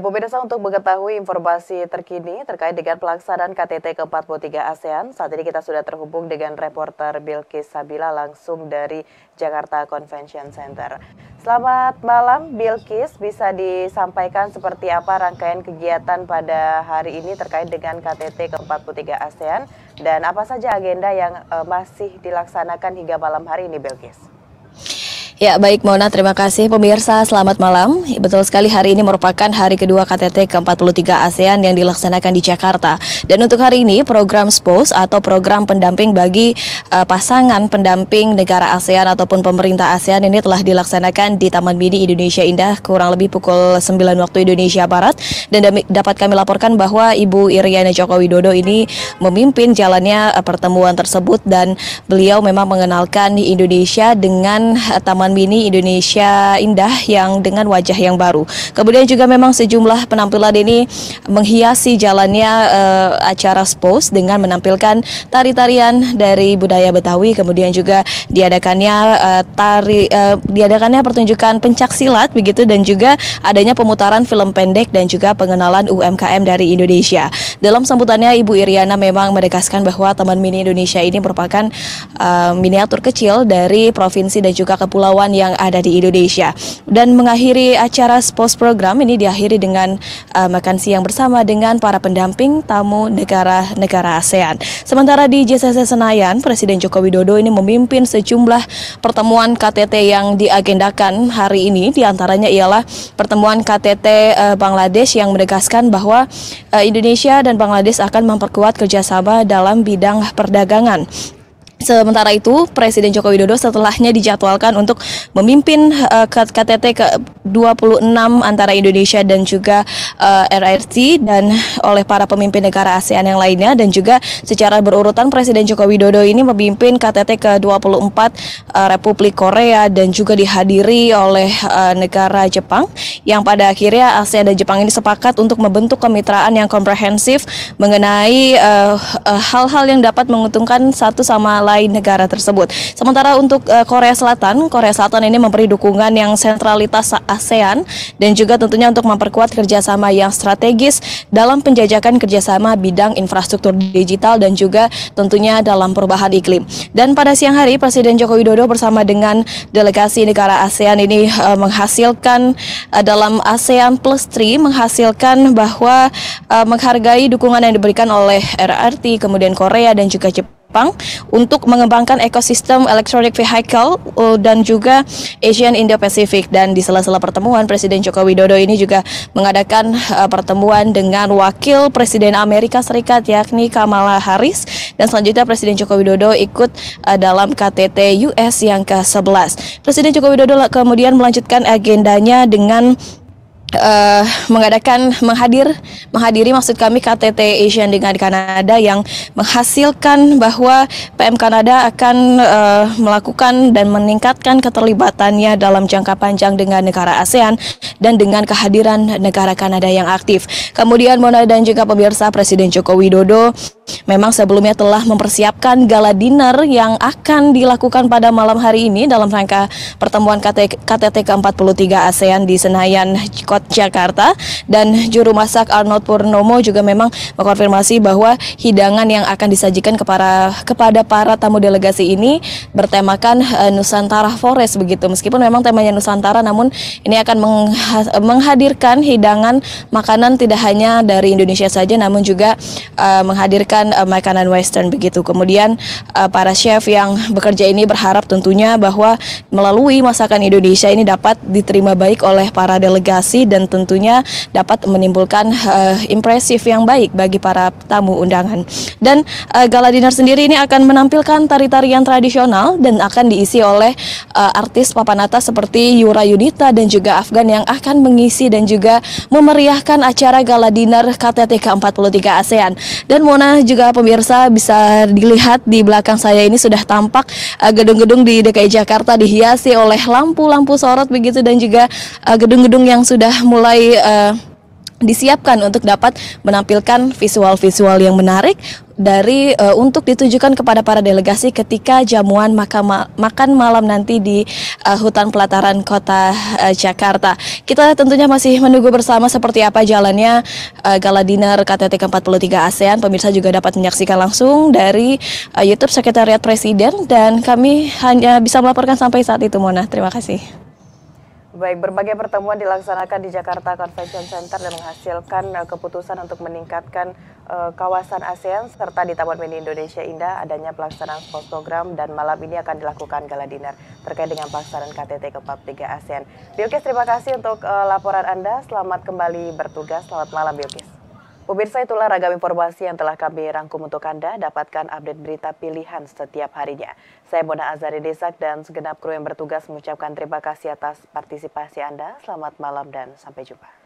pemirsa untuk mengetahui informasi terkini terkait dengan pelaksanaan KTT ke-43 ASEAN, saat ini kita sudah terhubung dengan reporter Bilkis Sabila langsung dari Jakarta Convention Center. Selamat malam Bilkis, bisa disampaikan seperti apa rangkaian kegiatan pada hari ini terkait dengan KTT ke-43 ASEAN dan apa saja agenda yang uh, masih dilaksanakan hingga malam hari ini Bilkis? Ya baik Mona, terima kasih pemirsa, selamat malam. Betul sekali hari ini merupakan hari kedua KTT ke-43 ASEAN yang dilaksanakan di Jakarta. Dan untuk hari ini program SPOS atau program pendamping bagi uh, pasangan pendamping negara ASEAN ataupun pemerintah ASEAN ini telah dilaksanakan di Taman Mini Indonesia Indah kurang lebih pukul 9 waktu Indonesia Barat. Dan dapat kami laporkan bahwa Ibu Iriana Joko Widodo ini memimpin jalannya uh, pertemuan tersebut dan beliau memang mengenalkan Indonesia dengan uh, Taman Mini Indonesia Indah yang dengan wajah yang baru. Kemudian juga memang sejumlah penampilan ini menghiasi jalannya uh, acara SPOS dengan menampilkan tari-tarian dari budaya Betawi, kemudian juga diadakannya uh, tari uh, diadakannya pertunjukan pencak silat begitu dan juga adanya pemutaran film pendek dan juga pengenalan UMKM dari Indonesia. Dalam sambutannya Ibu Iriana memang menegaskan bahwa Taman Mini Indonesia ini merupakan uh, miniatur kecil dari provinsi dan juga kepulauan yang ada di Indonesia. Dan mengakhiri acara post program ini diakhiri dengan uh, makan siang bersama dengan para pendamping tamu negara-negara ASEAN. Sementara di JCC Senayan, Presiden Joko Widodo ini memimpin sejumlah pertemuan KTT yang diagendakan hari ini. Di antaranya ialah pertemuan KTT uh, Bangladesh yang menegaskan bahwa uh, Indonesia dan Bangladesh akan memperkuat kerjasama dalam bidang perdagangan. Sementara itu, Presiden Joko Widodo setelahnya dijadwalkan untuk memimpin uh, eh, KTT ke 26 antara Indonesia dan juga uh, eh, RRC dan oleh para pemimpin negara ASEAN yang lainnya. Dan juga secara berurutan Presiden Joko Widodo ini memimpin KTT ke 24 uh, Republik Korea dan juga dihadiri oleh uh, negara Jepang yang pada akhirnya ASEAN dan Jepang ini sepakat untuk membentuk kemitraan yang komprehensif mengenai hal-hal uh, uh, yang dapat menguntungkan satu sama lain negara tersebut. Sementara untuk uh, Korea Selatan, Korea Selatan ini memberi dukungan yang sentralitas ASEAN dan juga tentunya untuk memperkuat kerjasama yang strategis dalam penjajakan kerjasama bidang infrastruktur digital dan juga tentunya dalam perubahan iklim. Dan pada siang hari Presiden Joko Widodo bersama dengan delegasi negara ASEAN ini uh, menghasilkan uh, dalam ASEAN Plus 3 menghasilkan bahwa menghargai dukungan yang diberikan oleh RRT kemudian Korea dan juga Jepang Jepang untuk mengembangkan ekosistem electronic vehicle uh, dan juga Asian Indo-Pacific dan di sela-sela pertemuan Presiden Joko Widodo ini juga mengadakan uh, pertemuan dengan wakil Presiden Amerika Serikat yakni Kamala Harris dan selanjutnya Presiden Joko Widodo ikut uh, dalam KTT US yang ke-11. Presiden Joko Widodo kemudian melanjutkan agendanya dengan uh, mengadakan menghadir menghadiri maksud kami KTT Asian dengan Kanada yang menghasilkan bahwa PM Kanada akan uh, melakukan dan meningkatkan keterlibatannya dalam jangka panjang dengan negara ASEAN dan dengan kehadiran negara Kanada yang aktif. Kemudian Mona dan juga pemirsa Presiden Joko Widodo memang sebelumnya telah mempersiapkan gala dinner yang akan dilakukan pada malam hari ini dalam rangka pertemuan KTT ke-43 ASEAN di Senayan, Kota Jakarta dan juru masak Arnold Purnomo juga memang mengkonfirmasi bahwa hidangan yang akan disajikan kepada kepada para tamu delegasi ini bertemakan uh, Nusantara Forest begitu. Meskipun memang temanya Nusantara namun ini akan menghadirkan hidangan makanan tidak hanya dari Indonesia saja namun juga uh, menghadirkan uh, makanan western begitu. Kemudian uh, para chef yang bekerja ini berharap tentunya bahwa melalui masakan Indonesia ini dapat diterima baik oleh para delegasi dan tentunya dapat menimbulkan uh, impresif yang baik bagi para tamu undangan. Dan uh, gala dinner sendiri ini akan menampilkan tari-tarian tradisional dan akan diisi oleh uh, artis papan atas seperti Yura Yunita dan juga Afgan yang akan mengisi dan juga memeriahkan acara gala dinner KTT ke-43 ASEAN. Dan Mona juga pemirsa bisa dilihat di belakang saya ini sudah tampak gedung-gedung uh, di DKI Jakarta dihiasi oleh lampu-lampu sorot begitu dan juga gedung-gedung uh, yang sudah mulai uh, disiapkan untuk dapat menampilkan visual-visual yang menarik dari uh, untuk ditujukan kepada para delegasi ketika jamuan makan, makan malam nanti di uh, hutan pelataran kota uh, Jakarta. Kita tentunya masih menunggu bersama seperti apa jalannya uh, gala dinner KTT ke-43 ASEAN. Pemirsa juga dapat menyaksikan langsung dari uh, YouTube Sekretariat Presiden dan kami hanya bisa melaporkan sampai saat itu Mona. Terima kasih. Baik, berbagai pertemuan dilaksanakan di Jakarta Convention Center dan menghasilkan uh, keputusan untuk meningkatkan uh, kawasan ASEAN serta di Taman Mini Indonesia Indah adanya pelaksanaan sports program dan malam ini akan dilakukan gala dinner terkait dengan pelaksanaan KTT ke-43 ASEAN. Bilkis, terima kasih untuk uh, laporan Anda. Selamat kembali bertugas. Selamat malam, Bilkis. Pemirsa itulah ragam informasi yang telah kami rangkum untuk Anda. Dapatkan update berita pilihan setiap harinya. Saya Mona Azari Desak dan segenap kru yang bertugas mengucapkan terima kasih atas partisipasi Anda. Selamat malam dan sampai jumpa.